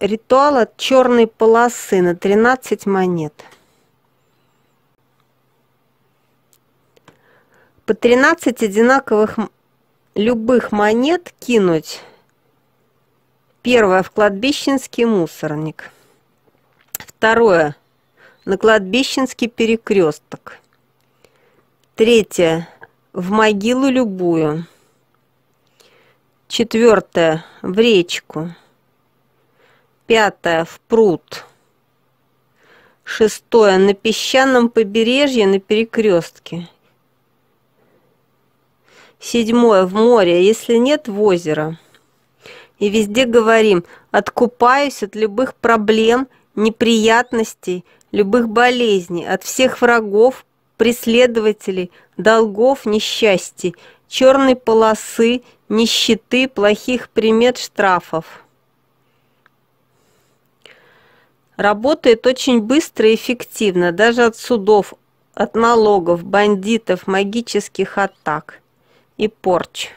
ритуал от черной полосы на 13 монет. По 13 одинаковых любых монет кинуть. Первое в кладбищенский мусорник. Второе на кладбищенский перекресток. Третье в могилу любую. Четвертое в речку. Пятое в пруд. Шестое на песчаном побережье на перекрестке. Седьмое в море, если нет в озеро. И везде говорим, откупаюсь от любых проблем, неприятностей, любых болезней, от всех врагов, преследователей, долгов, несчастий, черной полосы, нищеты, плохих примет, штрафов. Работает очень быстро и эффективно, даже от судов, от налогов, бандитов, магических атак и порч.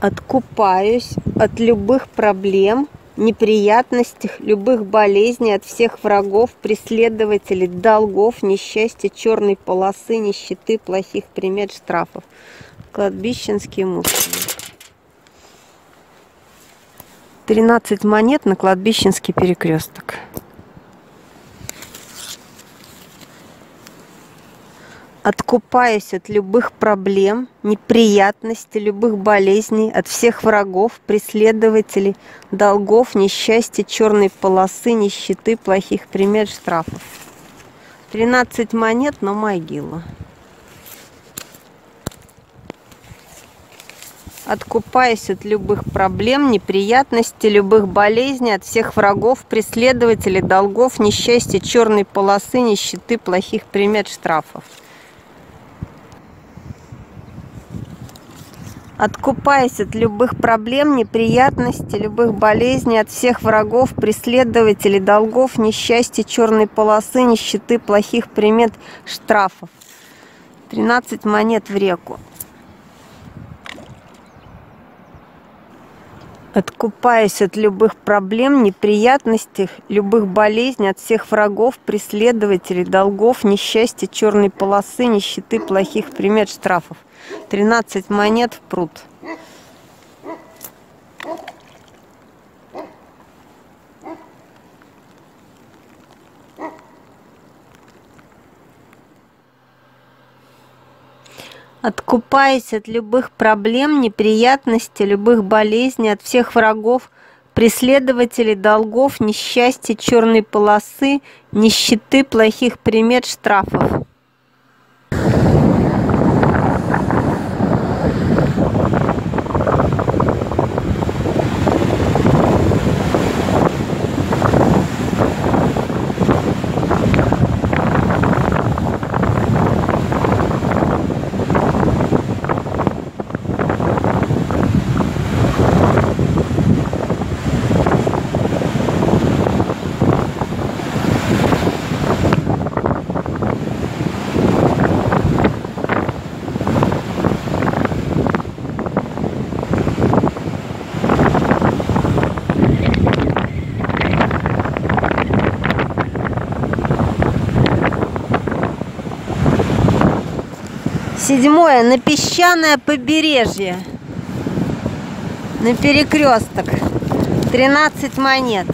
Откупаюсь от любых проблем, неприятностей, любых болезней, от всех врагов, преследователей, долгов, несчастья, черной полосы, нищеты, плохих примет, штрафов. Кладбищенский мусор. 13 монет на кладбищенский перекресток. Откупаясь от любых проблем, неприятностей, любых болезней, от всех врагов, преследователей, долгов, несчастья, черной полосы, нищеты, плохих примет, штрафов. 13 монет, но могила. откупаясь от любых проблем, неприятностей, любых болезней, от всех врагов, преследователей, долгов, несчастья, черной полосы, нищеты, плохих примет, штрафов. Откупаясь от любых проблем, неприятностей, любых болезней, от всех врагов, преследователей, долгов, несчастья, черной полосы, нищеты, плохих примет, штрафов. 13 монет в реку. Откупаясь от любых проблем, неприятностей, любых болезней, от всех врагов, преследователей, долгов, несчастья, черной полосы, нищеты, плохих примет, штрафов. 13 монет в пруд. Откупаясь от любых проблем, неприятностей, любых болезней, от всех врагов, преследователей, долгов, несчастья, черной полосы, нищеты, плохих примет, штрафов. Седьмое. На песчаное побережье. На перекресток. 13 монет.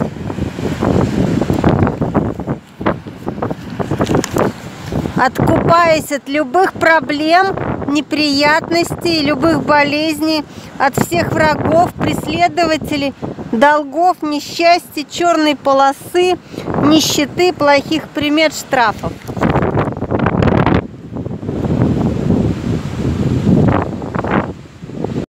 Откупаясь от любых проблем, неприятностей, любых болезней, от всех врагов, преследователей, долгов, несчастья, черной полосы, нищеты, плохих примет, штрафов.